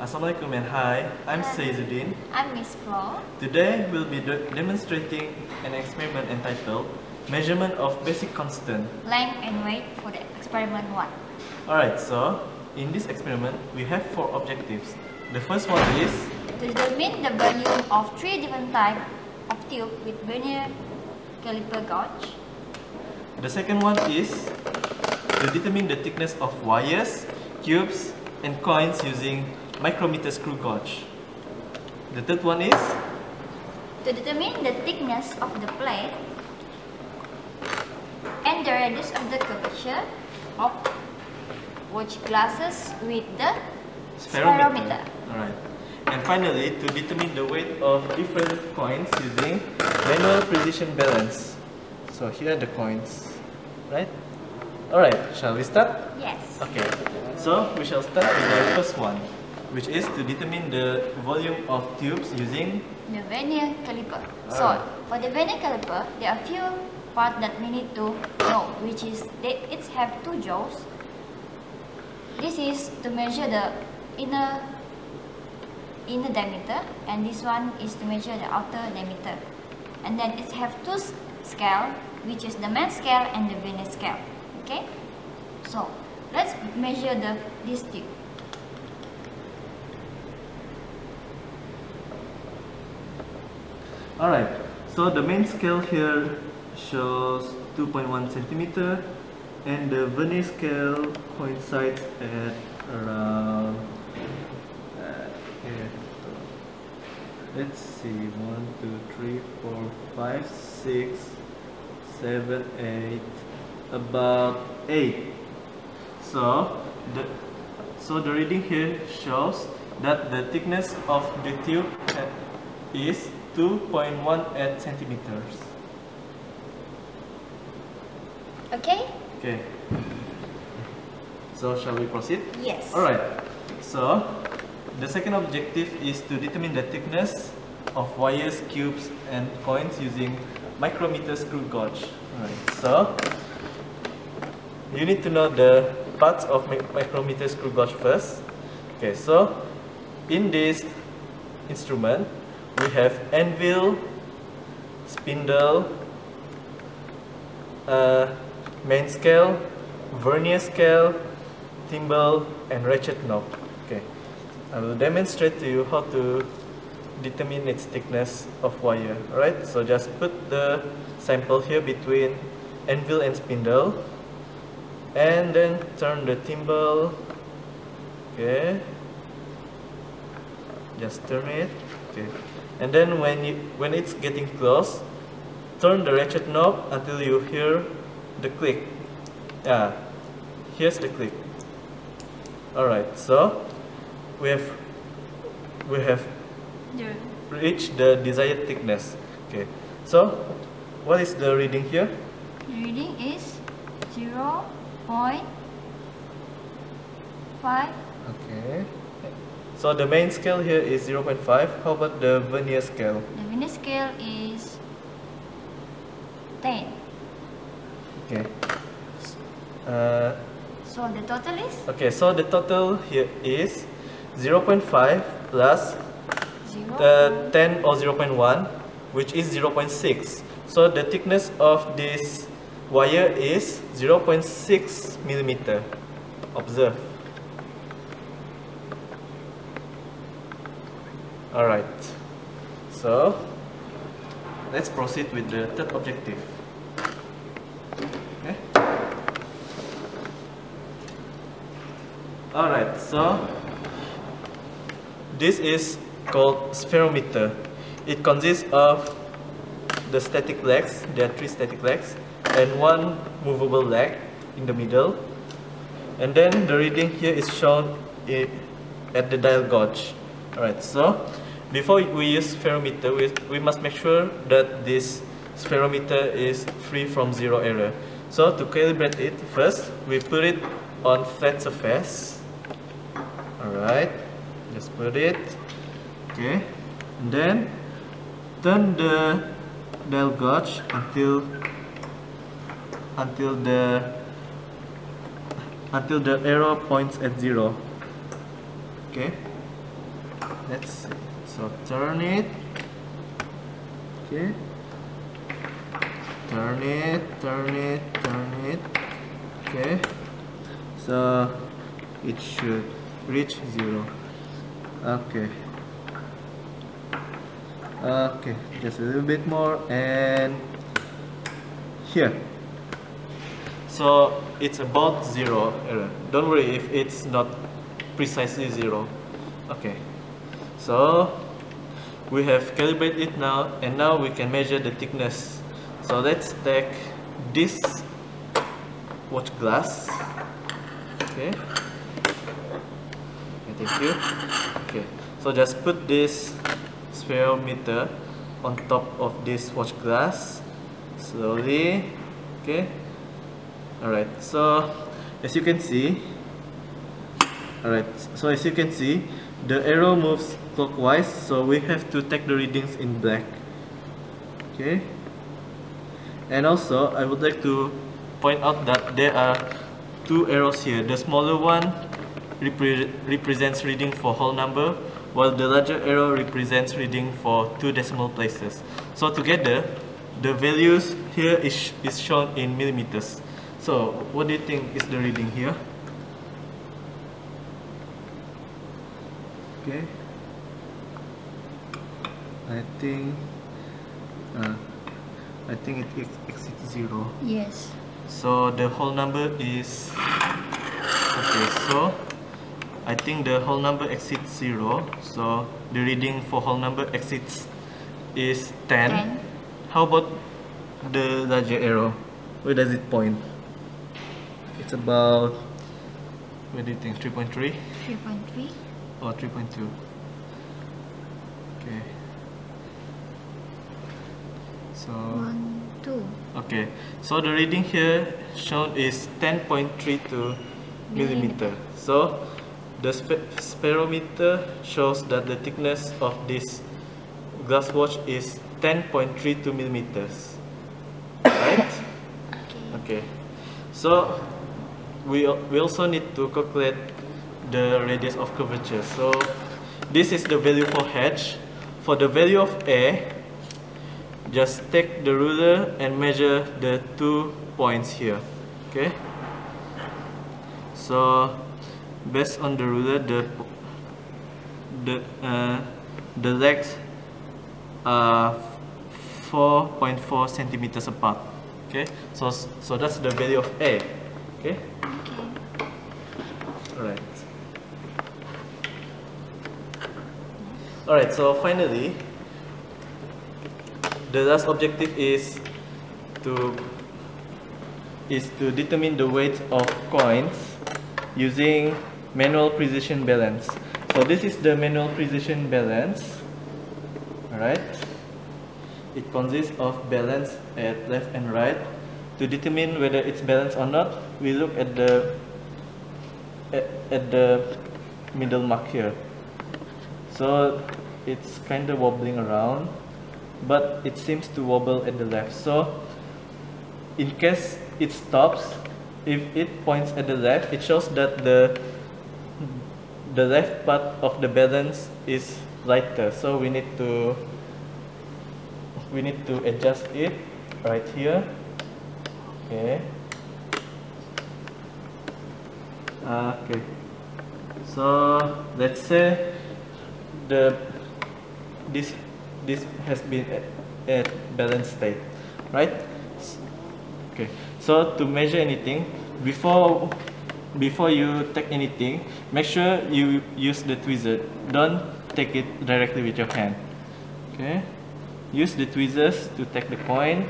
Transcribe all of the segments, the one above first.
Assalamualaikum and hi, I'm. Saizuddin. I'm Miss Flo. Today we'll be de- demonstrating an experiment entitled Measurement of Basic Constant. Length and weight for the experiment 1. Alright, so in this experiment we have four objectives. The first one is To determine the volume of three different types of tube with vernier caliper gauge. the second one is to determine the thickness of wires, cubes, and coins using micrometer screw gauge. The third one is To determine the thickness of the plate and the radius of the curvature of watch glasses with the spherometer. Alright. And finally, to determine the weight of different coins using manual precision balance. So here are the coins, right? Alright, shall we start? Yes. Okay, so we shall start with the first one, which is to determine the volume of tubes using The vernier caliper. Ah. So, for the vernier caliper, there are a few parts that we need to know, which is they it have two jaws. This is to measure the inner inner diameter, and this one is to measure the outer diameter. And then it have two scale, which is the main scale and the vernier scale. Okay, so let's measure the this tube. Alright, so the main scale here shows 2.1 centimeter and the vernier scale coincides at around uh. Let's see, 1, 2, 3, 4, 5, 6, 7, 8, about 8. So the so the reading here shows that the thickness of the tube is 2.18 centimeters. Okay? Okay. So shall we proceed? Yes. Alright. So the second objective is to determine the thickness of wires, cubes, and coins using micrometer screw gauge. Alright. So you need to know the parts of micrometer screw gauge first. Okay. So in this instrument have anvil, spindle, uh, main scale, vernier scale, thimble, and ratchet knob. Okay, I will demonstrate to you how to determine its thickness of wire. Alright, so just put the sample here between anvil and spindle, and then turn the thimble. Okay, just turn it. Okay, and then when you when it's getting close, turn the ratchet knob until you hear the click. Yeah, here's the click. Alright, so we have we have The reached the desired thickness. Okay, so what is the reading here? The reading is 0 0.5. Okay. So the main scale here is 0.5. How about the vernier scale? The vernier scale is 10. Okay. Uh, So the total is okay, so the total here is 0.5 plus 0. the 10 or 0.1 which is 0.6 so the thickness of this wire is 0.6 millimeter observe all right so let's proceed with the third objective okay all right so this is called spherometer. It consists of the static legs, there are three static legs, and one movable leg in the middle. And then the reading here is shown at the dial gauge. Alright, so before we use spherometer, we, we must make sure that this spherometer is free from zero error. So to calibrate it, first we put it on flat surface. Alright, just put it. Okay, and then turn the dial gauge until until the until the arrow points at zero. Okay, let's see so turn it. Okay. Turn it turn it turn it. Okay. So it should reach zero. Okay. Okay just a little bit more and here. So it's about zero error. Don't worry if it's not precisely zero. Okay. So we have calibrated it now and now we can measure the thickness. So let's take this watch glass. Okay. Thank you. Okay. So just put this spherometer on top of this watch glass slowly. Okay. Alright so as you can see alright so as you can see the arrow moves clockwise so we have to take the readings in black okay and also I would like to point out that there are two arrows here the smaller one repre represents reading for whole number while the larger arrow represents reading for two decimal places. So together, the values here is, is shown in millimeters. So what do you think is the reading here? Okay. I think uh, I think it exceeds zero. Yes. So the whole number is okay. So I think the whole number exceeds 0 so the reading for whole number exceeds is 10. 10. How about the larger arrow? Where does it point? It's about what do you think 3.3? 3.3 or 3.2 okay so 1 2 okay so the reading here shown is 10.32 millimeter so the spherometer shows that the thickness of this glass watch is 10.32 millimeters. Right? okay. Okay. So we, we also need to calculate the radius of curvature. So this is the value for H. For the value of A, just take the ruler and measure the two points here. Okay? So based on the ruler the the uh, the legs are 4.4 centimeters apart okay so so that's the value of a okay all right all right so finally the last objective is to is to determine the weight of coins using manual precision balance. So this is the manual precision balance. Alright. It consists of balance at left and right. To determine whether it's balanced or not, we look at the at, at the middle mark here. So it's kind of wobbling around, but it seems to wobble at the left. So in case it stops, if it points at the left, it shows that the the left part of the balance is lighter so we need to we need to adjust it right here. Okay. Okay. So let's say the this this has been at, balance state right okay so to measure anything before before you take anything, make sure you use the tweezer. Don't take it directly with your hand. Okay? Use the tweezers to take the coin.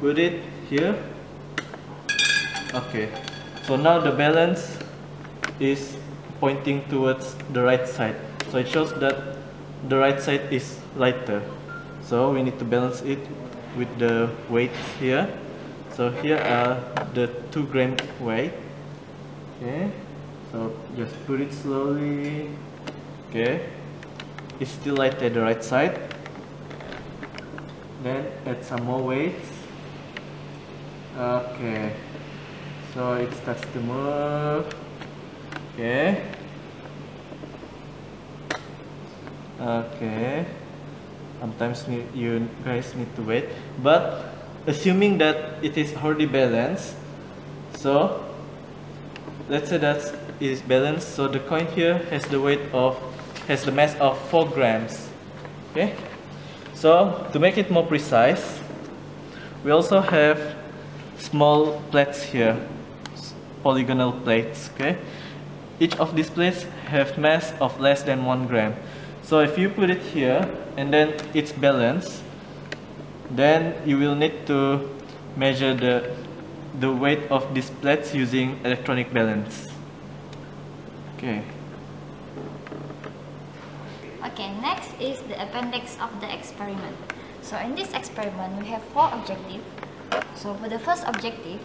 Put it here. Okay. So now the balance is pointing towards the right side. So it shows that the right side is lighter. So we need to balance it with the weight here. So here are the 2 gram weight. Okay. So just put it slowly. Okay. It's still light at the right side. Then add some more weights okay. So it starts to move. Okay Okay. Sometimes you guys need to wait. But assuming that it is already balanced, so let's say that is balanced. So the coin here has the weight of has the mass of 4 grams. Okay. So to make it more precise, we also have small plates here, polygonal plates. Okay. Each of these plates have mass of less than 1 gram. So if you put it here and then it's balanced, then you will need to measure the, the weight of these plates using electronic balance. Okay. Okay, next is the appendix of the experiment. So in this experiment, we have four objectives. So for the first objective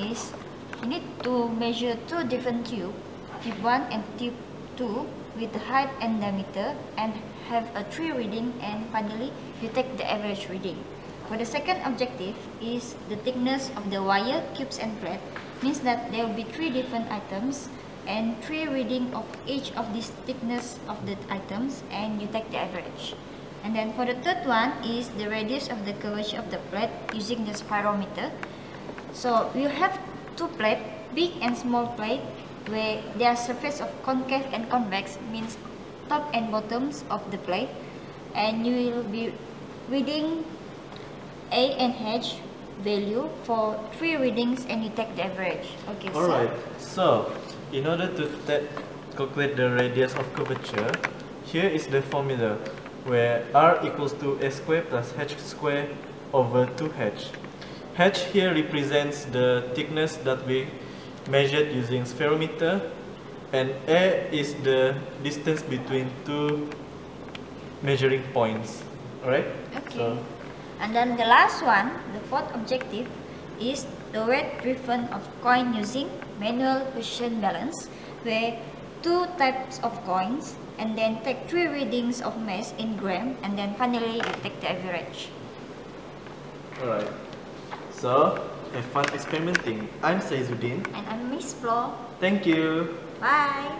is you need to measure two different tubes, tube 1 and tube 2 with the height and diameter and have a 3 reading and finally you take the average reading. For the second objective is the thickness of the wire, cubes and thread means that there will be three different items and three reading of each of these thickness of the items and you take the average. And then for the third one is the radius of the curvature of the plate using the spherometer. So you have two plate, big and small plate where their surface of concave and convex means top and bottoms of the plate and you will be reading A and H value for three readings and you take the average. Okay, Alright, so in order to calculate the radius of curvature, here is the formula where r equals to a square plus h square over 2h. h here represents the thickness that we measured using spherometer and A is the distance between two measuring points. Alright? Okay. So, and then the last one, the fourth objective, is the weight driven of coin using manual precision balance where two types of coins and then take three readings of mass in gram and then finally you take the average. Alright. So, have fun experimenting. I'm Saizuddin. And I'm Miss Flo. Thank you. Bye.